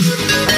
Thank you.